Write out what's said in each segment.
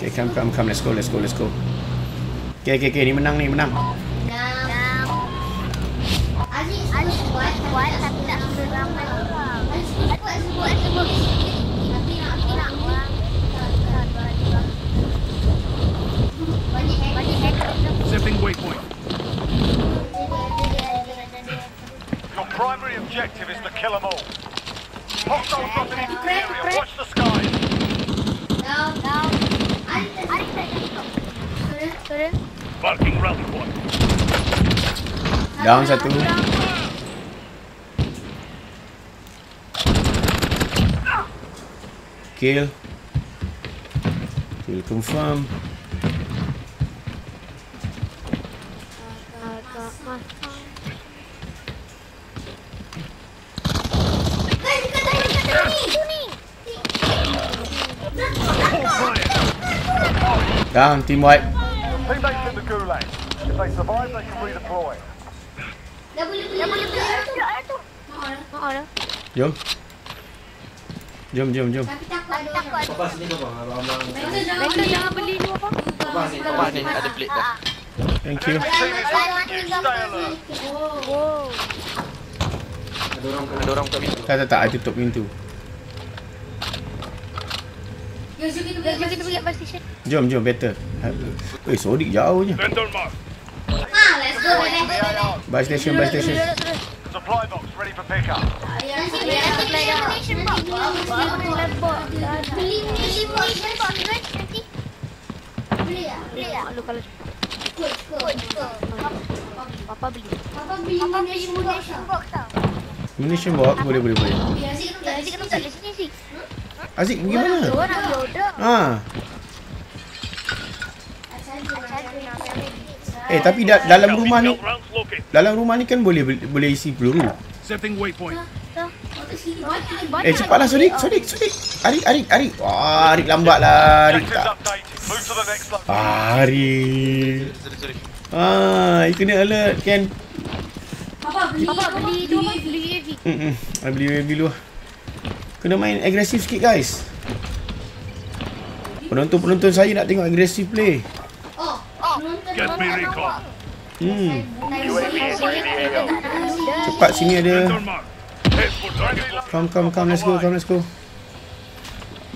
Okay, come, come, come. Let's go, let's go, let's go. Okay, okay, okay. Ni menang ni, menang. Aziz, Aziz buat, buat tapi tak suruh ramai. Aziz buat, buat semua. Tapi nak, nak orang. Banyak hack. Banyak hack. Zipping waypoint. Your primary objective is to kill them all. Hostiles dropping into the area. Watch the skies. Down, down. Down satu. Kill. Kill confirm. Agak mahal. Down, team white. Teammates in the gulag. If they survive, they can redeploy. Dah boleh beli. Jom. Jom, jom, jom. Tapi takut ada orang. Papa sini kau bang, abang-abang. Mereka jangan beli dua apa? Ni ada plate dah. Thank you. Orang. Ada orang kat pintu. Tak, tak, tak. I tutup pintu. Jom kita pergi. Jom kita pergi bus station. Jom, jom. Better. Eh, Sodik jauh je. Ah, let's go. Buy station, buy station. Supply box ready for pickup. Beli. Beli. Beli beli. Beli ya? Beli ya? Kod, kod. papa beli. Papa beli munition box tau. Munition box. Boleh, boleh, boleh. Ya, Jadi kita tak sini Azik, pergi mana? Ha. Eh, tapi da- dalam rumah ni, dalam rumah ni kan boleh boleh isi peluru. Zipping waypoint. Eh, cepatlah Sodik, Sodik, Sodik. Arik, Arik, Arik. Wah, Arik lambat lah. Arik tak. location. Arik. Ah, you kena alert kan. Papa beli dua apa? Beli UAV. Hmm, beli UAV dulu lah. Kena main agresif sikit guys. Penonton-penonton saya nak tengok agresif play. Get me. Hmm, cepat sini ada. Come, come, come, let's go, come, let's go.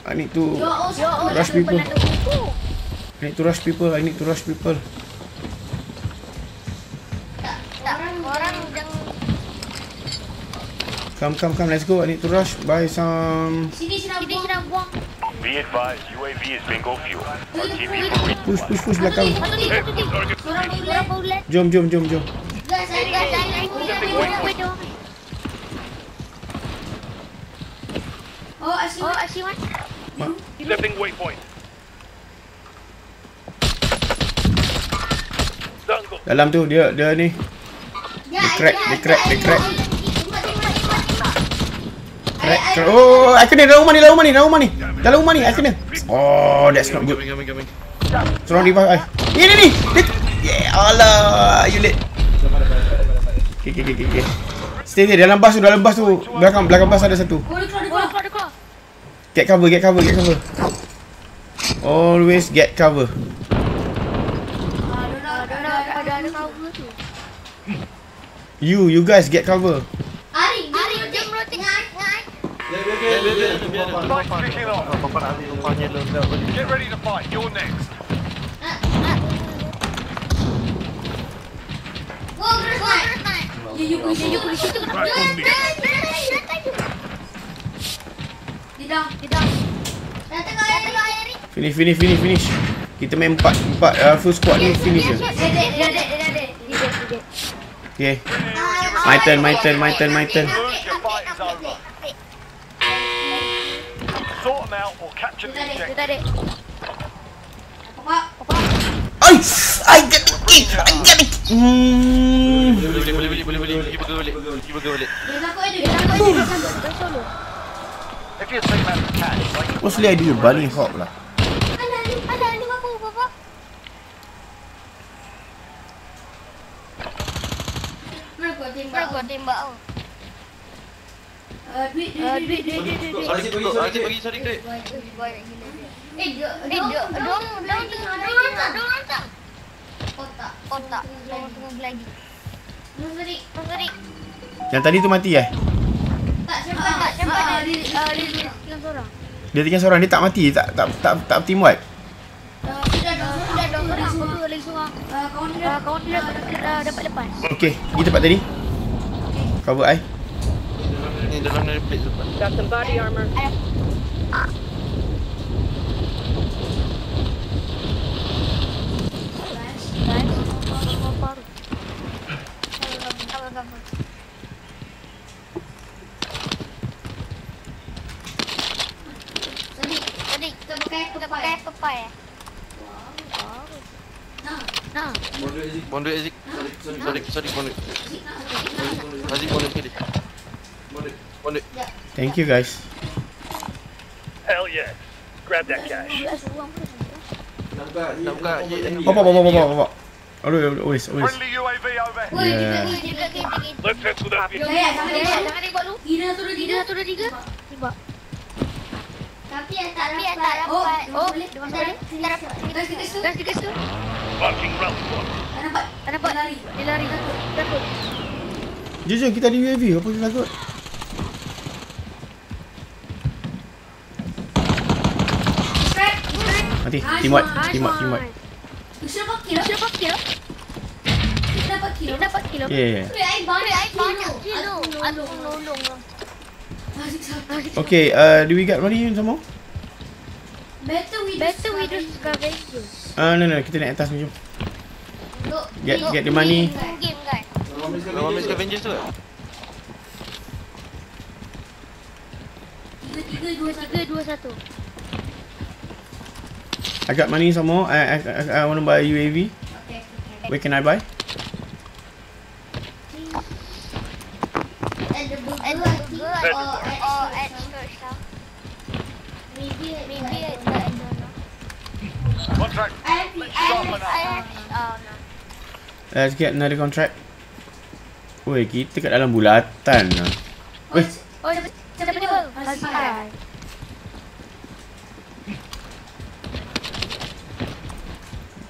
I need to rush people. I need to rush people. I need to rush people. Orang yang Come, come, come, let's go. I need to rush. Buy some. sini sedang buang. Be advised, UAV is bingo fuel. Push, push, push belakang. Jom, jom, jom, jom. Oh, asyik. Oh, asyik wan. Zipping waypoint. Dalam tu dia dia ni. Ya, crack, ya, dia crack, ya, dia crack. Tembak, tembak, tembak, tembak. Ay, Oh, I kena dalam rumah ni, dalam rumah ni, dalam rumah ni. Dalam rumah ni, I kena. Oh, that's not good. Surround revive I. Ni ni ni. Yeah, alah, you late. Okay, okay, okay, okay. Stay stay dalam bas tu, dalam bas tu. Belakang belakang bas ada satu. Get cover, get cover, get cover. Always get cover. Ada ada ada cover tu. You, you guys get cover. Ari, Ari, jom rotate. Ngai, ngai. Biar, biar, biar, biar, biar. Tunggu Papa, tunggu Lights Get ready to fight. You're next. Finish, finish, finish, finish. Kita main empat, empat uh, full squad ni finish je. Okay. My turn, my turn, my turn, my turn. The Dia objective. tak ada. Papa, Ay, I get it, I get it. Hmm. Boleh, boleh, boleh, boleh, boleh. Pergi burger balik. Pergi burger balik. dia takut ada, dia takut ada. Dia takut Dia solo. If your team has cash, they can Mostly I do the bunny hop lah. ada. Ada, ada apa, Papa? Mana kau tembak? Kau tembak? Yang tadi tu mati eh? Tak, siapa tak? Siapa dia? Dia tinggal seorang. Dia tinggal seorang. Dia tak mati. Tak tak tak tak mati muat. Kawan dia dapat lepas. Okey, pergi tempat tadi. Cover eye. Ni dalam dari plate tu. Got some body armor. Guys, sama paru. Sabar, sabar. Tadi, tadi kita pakai kita pakai pepai eh. Nah, nah. Bondu Aziz. Bondu Azik. Sorry, Sorry, sorry Bondu. Azik Bondu sekali. Bondu. Thank you guys. Hell yeah. Grab that cash. Buka je. Bawa bawa bawa bawa bawa. Always always always. Friendly UAV over. Woi, Yeah. kita kita kita kita. Let's head to that vehicle. Eh, jangan tengok, jangan tengok dulu. Tiga satu dua tiga. Satu dua tiga. Tiba. Tapi yang tak dapat. Oh, oh, dia masuk balik. Kita dapat. Gas gas tu. Gas gas tu. Marking round one. Tak dapat. Tak dapat. Dia lari. Dia lari. Takut. Jujur kita ada UAV, apa kita takut? Crack. Crack. Mati, team wipe, team wipe, team wipe. Kita dapat kill. Kita dapat kill. Kita dapat kill. Kita dapat kill. Banyak. Kill. Aku nolong. Okay, uh, do we got money some more? Better we Better we do scavengers. Uh, no no, kita naik atas ni jom. Get get the money. Game guys. Nama Miss Avengers tu. tak? Tiga tiga dua satu. Tiga dua satu. I got money some more. I I I, I want to buy a UAV. Okay. Where can I buy? At the burger, at the burger or at or at church lah. Maybe maybe at the I don't know. Contract. I have I Sharpen have up. I have oh no. Let's get another contract. Woi, kita kat dalam bulatan lah. Weh, Oh, siapa siapa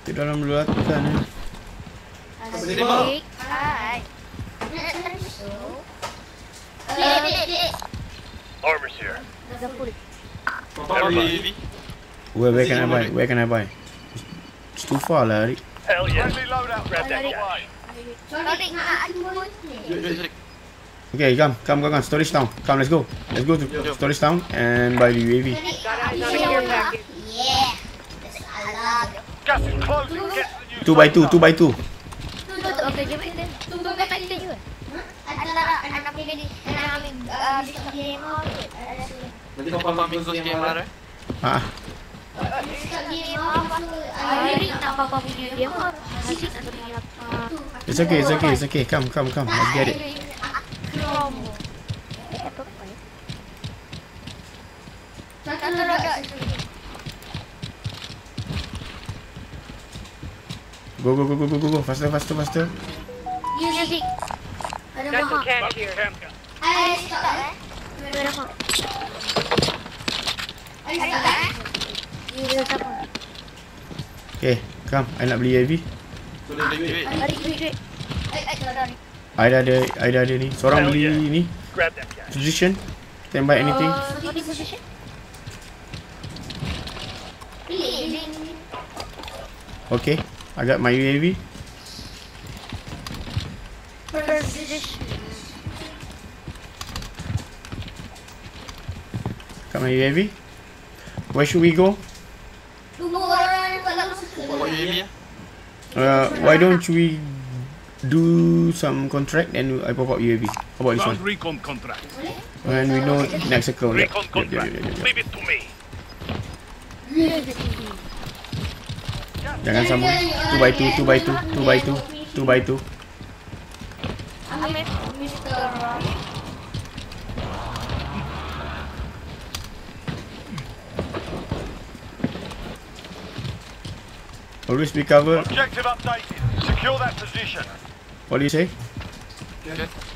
ni kita dalam bulatan eh. Hasai. Hai. Dek. Armor's here. Where where can I buy? Where can I buy? It's too far lah, Arik. Hell yeah. Grab that. Okay, come, come, come, come. Storage town. Come, let's go. Let's go to storage town and buy the UAV. Yeah. Gas is closing. Get to the new Two by two, two by two. Nanti kau eh. It's okay, it's okay, it's okay. Come, come, come. Let's get it. Promo. Eh, apa apa ya? Satu roda. Go, go, go, go, go, go, go. Faster, faster, faster. Music. Ada some mahal. cash here. Ada stop eh. Ada mahal. Ada stop eh. Ada siapa? Okay, come. I nak beli UAV. Duit. Ada duit. Eh, eh, sorry. I dah ada, I dah ada ni. Seorang beli ni. Grab that cash. Position. Can buy anything. Uh, position. Okay. I got my UAV. Position. Got my UAV. Where should we go? Tunggu orang yang kalau suka. Bawa UAV. Uh, why don't we do some contract and I pop up UAV? How about this one? recon contract. And we know next circle. Yep. Recon Yep, yep, contract. Leave it to me. Jangan sama. 2 by 2, 2 by 2, 2 by 2, 2 by 2. Ambil Mr. Ross. Always be covered. Objective updated. Secure that position. What do you say?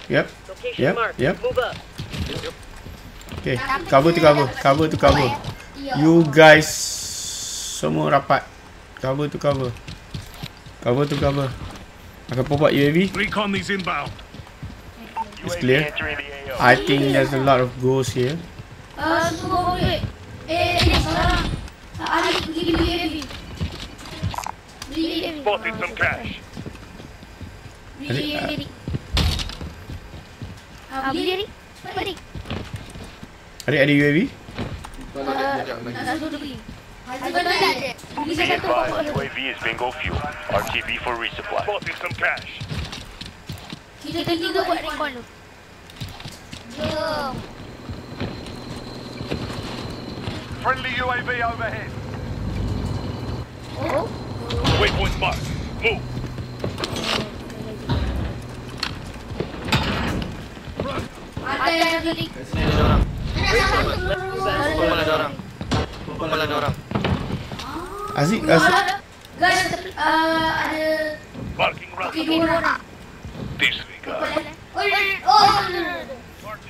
Yep. Location Yep, marked. yep. Move up. Okay. Cover to cover. Cover to cover. You guys semua rapat. Cover to cover. Cover to cover. Akan pop up UAV. Recon these inbound. It's clear. I think there's a lot of ghosts here. Ah, semua boleh. Eh, eh, sekarang. Ada pergi beli UAV. Beli UAV. Spotted some cash. Beli UAV. Ah, beli ni. Beli. Adik ada UAV? Nak suruh dia beli. Harga dah ada. Beli Be advised. UAV is bingo fuel. RTB for resupply. Spotted some cash. Kita tiga buat recon tu. Jom. Friendly UAV overhead. Oh. Waypoint marked. Move. Ada yang beli. Kat sini ada orang. Purple ada orang. Purple ada orang. Aziz, Aziz. Guys, ah, ada Marking route. tiga orang. Disregard. Oh, oh.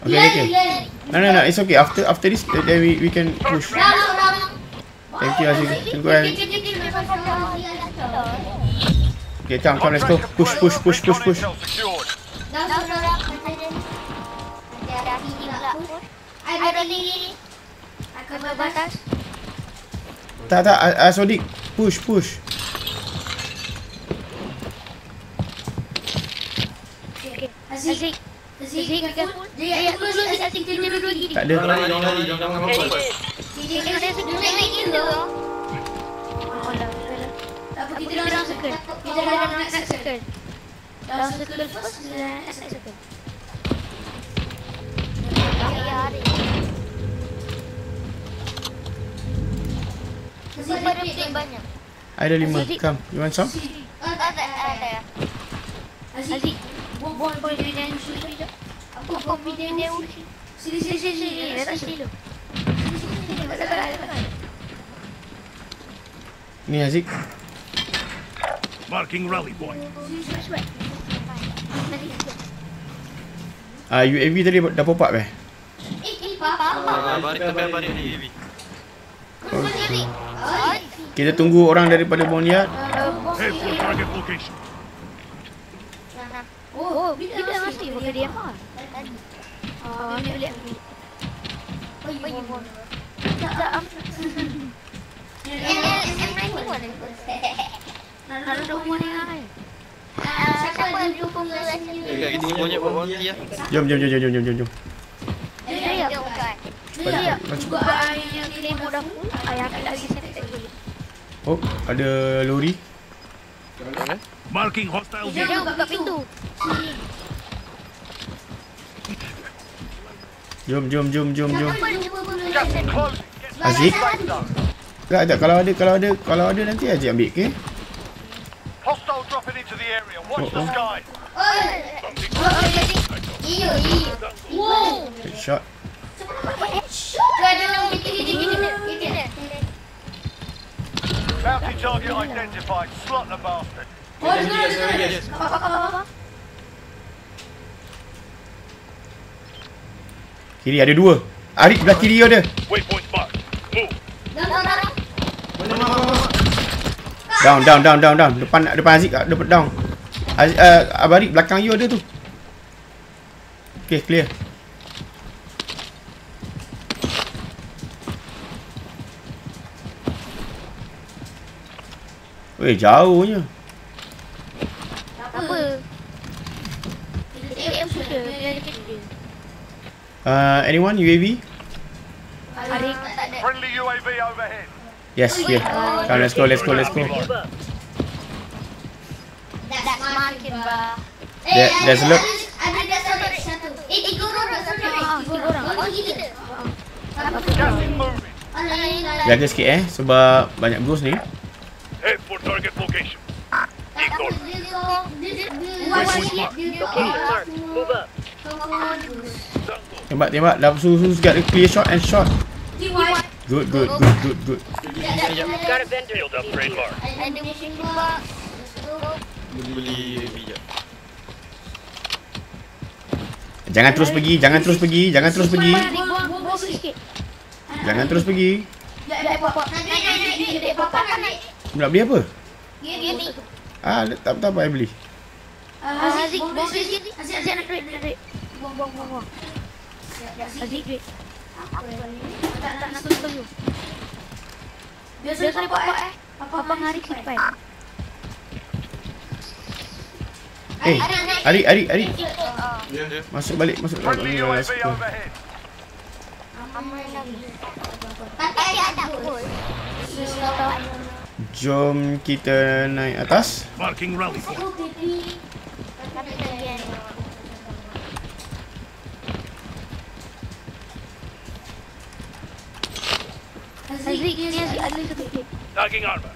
Okay, okay. No, no, no. It's okay. After after this, uh, then we we can push. Thank you, Aziz. Thank you, Aziz. Okay, come, come. Let's go. Push, push, push, push, push. Tak, tak. Uh, Sodik. Push, push. Aziz. Aziz, careful. Dia aku dulu Aziz dia dulu lagi. Tak ada. Jangan lari, jangan lari, jangan mampus. Dia dia dia dia lagi tu. Tak apa kita dalam circle. Kita dalam nak circle. Dalam circle first, dalam circle. Ya, ada. Dia plate banyak. Ada lima. Come. You want some? Ada, ada. Aziz, buang buang buang dia dan shoot dia. Apa apa video dia usi. Sini sini sini sini. Dia tak sini tu. Ni Aziz. Marking rally point. Uh, UAV tadi dah pop up eh? Eh, papa. Ah, Barik sampai barik di UAV. Ay, Kita tunggu orang daripada Boneyard. Head for target location. Oh, mesti pakai dia mah. Ah, ni boleh. Oh, you want. Tak tak. Eh, eh, I'm ranking one. Nak nak rumah ni ai. Ah, siapa yang dukung ke sini? Dekat kita banyak buat bounty lah. Jom, jom, jom, jom, jom, jom, jom. Dia Dia bukan. dia juga ai yang kita mudah pun. Ai aku lagi saya tak boleh. Oh, ada lori. Marking hostile Dia vehicle. buka pintu. Jom, jom, jom, jom, jom. Aziz? Tak, tak. Kalau ada, kalau ada, kalau ada nanti Aziz ambil, okay? Hostile dropping into the area. Watch the Oh, oh. sky. Iyo, iyo. Wow. Headshot. Ada orang gitu, gitu, gitu, gitu. Bounty target identified. Slot the bastard. Oh, apa apa. Kiri ada dua. Arif belah kiri kau ada. Down, down, down, down, down. Depan depan Aziz kat depan down. Aziz, uh, Abarik belakang you ada tu. Okay, clear. Weh, jauhnya. Apa? Eh, dia. Uh, anyone UAV? Ada Friendly UAV overhead. Yes, here. Come, let's go, let's go, let's go. Move up. Dah semakin bah. There, there's a lot. Ada dah satu. satu. Eh, tiga orang. Satu. Tiga orang. Oh, kita. Is moving. Jaga sikit eh sebab banyak ghost ni. Target location. Ignore. Tembak tembak dah susu got a clear shot and shot. Good good good good good. Got a vendor. Field upgrade marked. Ada musim juga. Beli UAV je. Jangan terus pergi, jangan terus pergi, jangan terus pergi. Buang buang sikit. Jangan terus pergi. Apa? Naik. Nak beli apa? Gini. Ah, tak tak apa I beli. Ah, Aziz, buang duit. Aziz, Aziz nak duit, nak duit. Buang, buang, buang, buang. Aziz, duit. Tak, tak nak. Biasa eh. Papa ngari simpan. Eh, Arik, Arik. Ya. Masuk balik, masuk balik. Suka. overhead. Tapi ada pun. Jom kita naik atas. Marking rally point. Tapi bagian Aziz, ni Aziz ada satu duit. Tagging armor.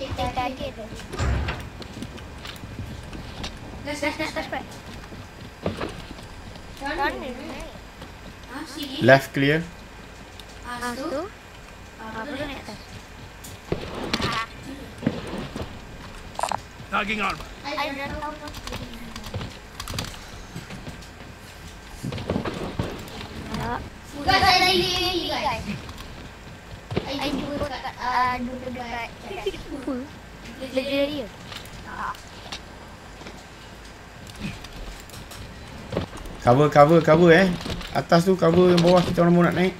kita target. Gas, gas, gas, gas, gas. Left clear. Ah, tu. Ah, baru naik atas. Tagging armor. Guys, saya dah ini guys. I dua kat ah dua dekat. Dia dia dia. Cover, cover, cover eh. Atas tu cover yang bawah kita orang mau nak naik.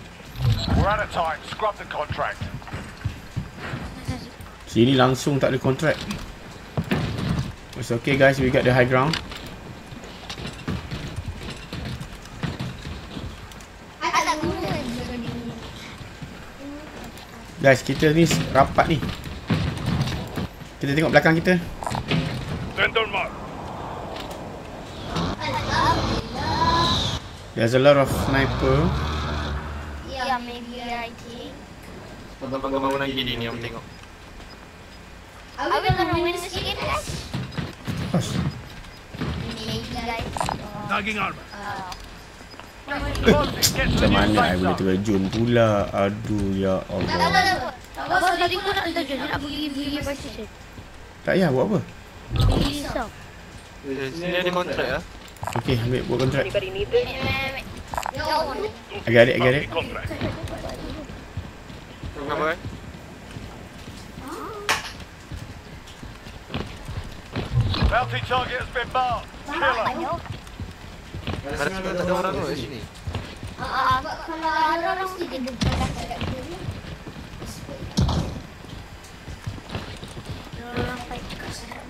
Sini langsung tak ada kontrak. It's okay guys, we got the high ground. Guys, kita ni rapat ni. Kita tengok belakang kita. Vendor mark. There's a lot of sniper. Yeah, maybe I think. Bangunan gini ni yang tengok. Are we gonna win this game, guys? Maybe, guys. Tagging armor. The Macam mana I boleh zone. terjun pula? Aduh, ya Allah. tadi kau nak terjun, nak pergi pergi passion. Tak payah buat apa? Pergi risau. Sini ada kontrak ya. Okay, ambil buat kontrak. Anybody need this? Ya I got it, I got it. Marking contract. Apa eh? Bounty target has been marked. Killer. Ada tak ada orang tu kat sini. Ah, ah, kalau ada orang mesti dia dekat kat dia.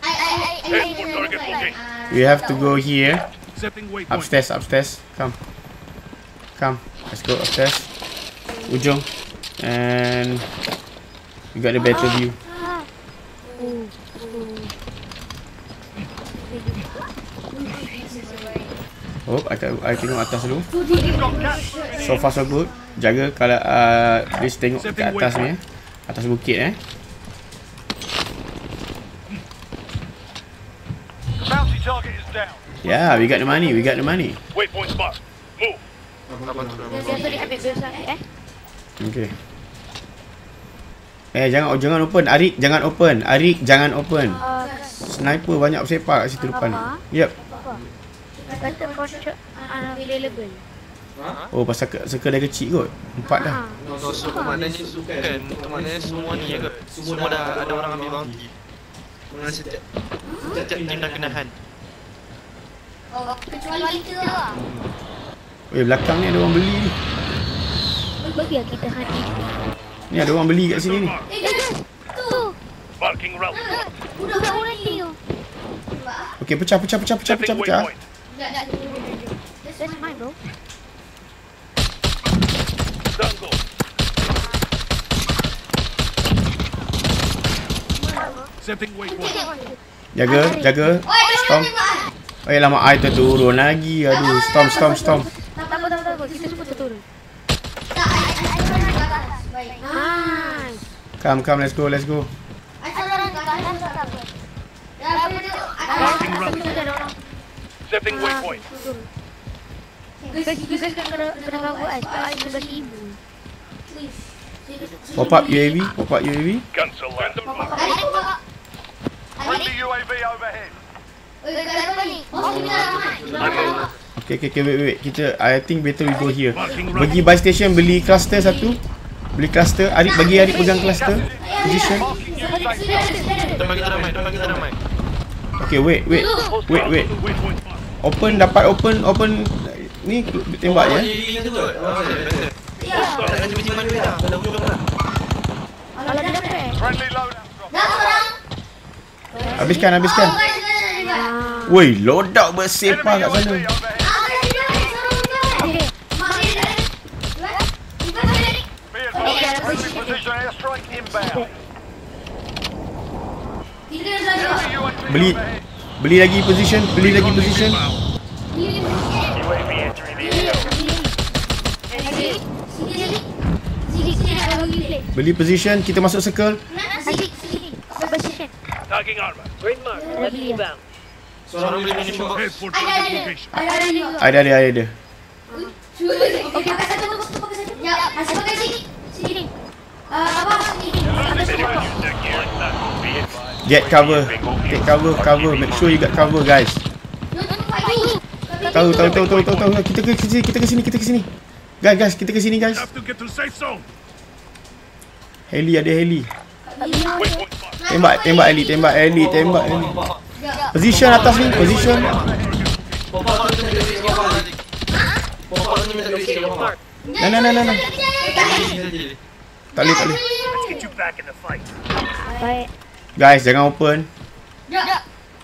I, I, I, I, Airport target booking. We have to go here. Waypoint. Upstairs, upstairs. Come. Come. Let's go upstairs. Ujung. And we got a better view. Oh, I, tengok- I tengok atas dulu. So far so good. Jaga kalau uh, please tengok ke atas ni eh. Atas bukit eh. Bounty target is down. Yeah, we got the money. We got the money. Waypoint marked. Move. Eh. Okay. Eh jangan jangan open. Arik jangan open. Arik jangan open. Sniper banyak bersepak kat situ depan. Yep. kata contract unavailable. Oh pasal ke- circle dia kecil kot. Empat dah. Ah, No, so maknanya kan, maknanya semua ni ke? Semua dah ada orang ambil bounty. Mana setiap setiap tim dah kena hand. Oh, kecuali kita lah. Eh belakang ni ada orang beli ni. bagi lah kita hati. Ni ada orang beli kat sini ni. Eh. Tu. Marking. Budak-budak ni oh. Okey pecah pecah pecah pecah pecah pecah. That's mine bro. Setting waypoint. Jaga jaga. Oh, Storm. Eh lama I terturun lagi. Aduh storm storm storm. Tak apa tak apa. Kita semua terturun. Tak, I, I, I turun ke atas. Baik. Nice. Come come let's go let's go. I turun ke atas, tak apa. Dah, kita ada orang. Waypoint. turun. Guys, guys kena kena I sebelah ibu. Pop up UAV, pop up UAV. Friendly UAV overhead. Okay okay okay wait wait. Kita I think better we go here. Pergi buy station beli cluster satu. Beli cluster. Arif bagi Arif pegang cluster. Position. Okay, wait, wait. Wait, wait. Open dapat open open ni tembak je. Habiskan, habiskan. Woi, loadout bersepah kat sana. Beli beli lagi position, beli lagi position. Beli position, kita masuk circle. Sini. Position. Tagging armor. Green mark. Enemy inbound. Seorang beli munition box. Ada ada ada ada. Sini. Get cover. Take cover, cover. Make sure you got cover guys. Tahu tahu tahu tahu tahu tahu. Kita ke sini, kita ke sini, kita ke sini. Guys, guys, kita ke sini guys. to get to safe zone. Heli ada heli. Tembak, tembak heli, tembak heli, tembak heli. Position atas ni, position. Tak boleh, tak boleh. Get you back in the fight. Baik. Guys, jangan open.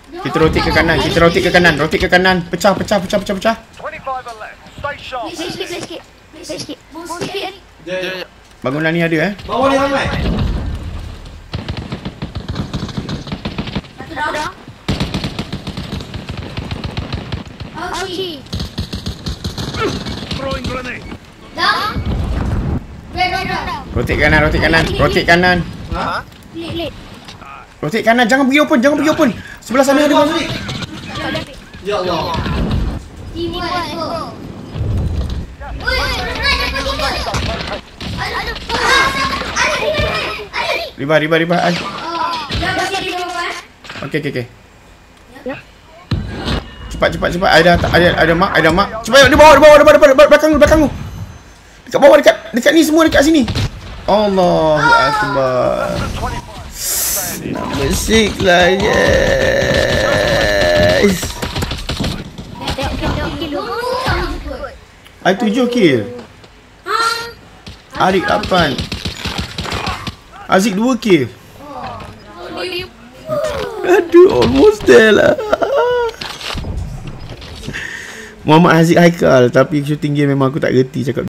Kita rotate ke kanan, kita rotate ke kanan, rotate ke kanan. Pecah, pecah, pecah, pecah, pecah. 25 are left. Stay sharp. Sikit, sikit, sikit. Sikit, sikit. Sikit ni. Dia, dia, Bangunan ni ada eh. Bawah ni ramai. Dah. Auci. Throwing grenade. Rotate kanan, rotate kanan, rotate kanan. Ha? Lit, lit. Rotate kanan, jangan pergi open, jangan pergi open. Sebelah sana ada orang. Ya Allah. Riba, riba, riba. Ai. Okey, okey, okey. Cepat, cepat, cepat. Ada ada ada mak, ada mak. Cepat di bawah, di bawah, di bawah, di bawah, belakang belakang lu. Dekat bawah dekat dekat ni semua dekat sini. Allahu akbar. Six lah yes. I tujuh kill. Arik lapan. Azik dua kill. Aduh, almost there lah. Muhammad Haziq Haikal Tapi shooting game memang aku tak gerti cakap